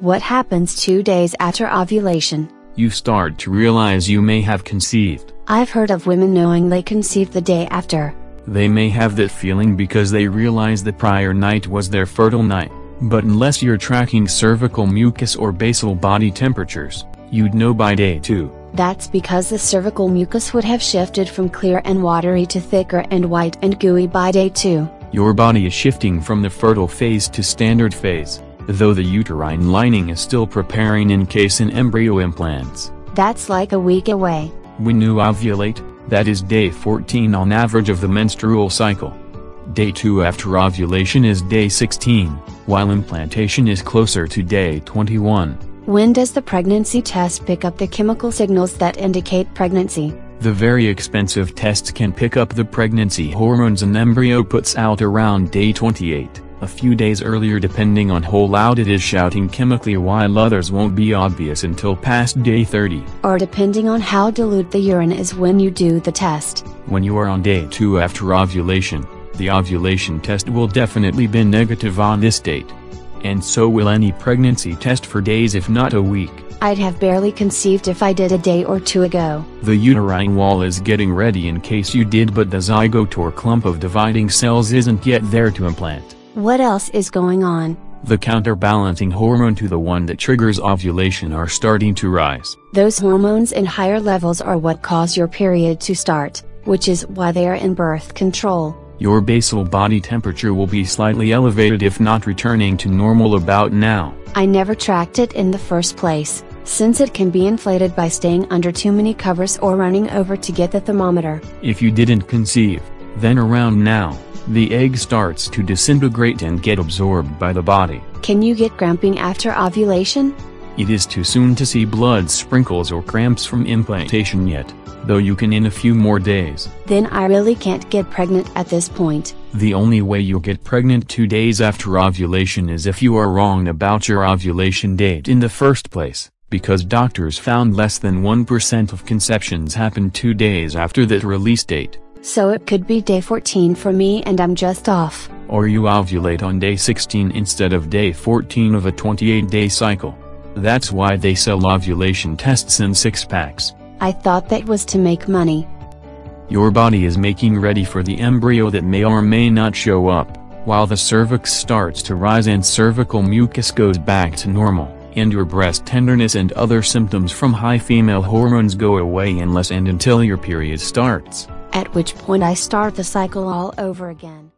What happens two days after ovulation? You start to realize you may have conceived. I've heard of women knowing they conceived the day after. They may have that feeling because they realize the prior night was their fertile night, but unless you're tracking cervical mucus or basal body temperatures, you'd know by day 2. That's because the cervical mucus would have shifted from clear and watery to thicker and white and gooey by day 2. Your body is shifting from the fertile phase to standard phase though the uterine lining is still preparing in case an embryo implants. That's like a week away. When you ovulate, that is day 14 on average of the menstrual cycle. Day 2 after ovulation is day 16, while implantation is closer to day 21. When does the pregnancy test pick up the chemical signals that indicate pregnancy? The very expensive tests can pick up the pregnancy hormones an embryo puts out around day 28 a few days earlier depending on how loud it is shouting chemically while others won't be obvious until past day 30. Or depending on how dilute the urine is when you do the test. When you are on day 2 after ovulation, the ovulation test will definitely be negative on this date. And so will any pregnancy test for days if not a week. I'd have barely conceived if I did a day or two ago. The uterine wall is getting ready in case you did but the zygote or clump of dividing cells isn't yet there to implant. What else is going on? The counterbalancing hormone to the one that triggers ovulation are starting to rise. Those hormones in higher levels are what cause your period to start, which is why they are in birth control. Your basal body temperature will be slightly elevated if not returning to normal about now. I never tracked it in the first place, since it can be inflated by staying under too many covers or running over to get the thermometer. If you didn't conceive, then around now, the egg starts to disintegrate and get absorbed by the body. Can you get cramping after ovulation? It is too soon to see blood sprinkles or cramps from implantation yet, though you can in a few more days. Then I really can't get pregnant at this point. The only way you'll get pregnant two days after ovulation is if you are wrong about your ovulation date in the first place, because doctors found less than 1% of conceptions happen two days after that release date. So it could be day 14 for me and I'm just off. Or you ovulate on day 16 instead of day 14 of a 28-day cycle. That's why they sell ovulation tests in six packs. I thought that was to make money. Your body is making ready for the embryo that may or may not show up, while the cervix starts to rise and cervical mucus goes back to normal, and your breast tenderness and other symptoms from high female hormones go away unless and until your period starts at which point I start the cycle all over again.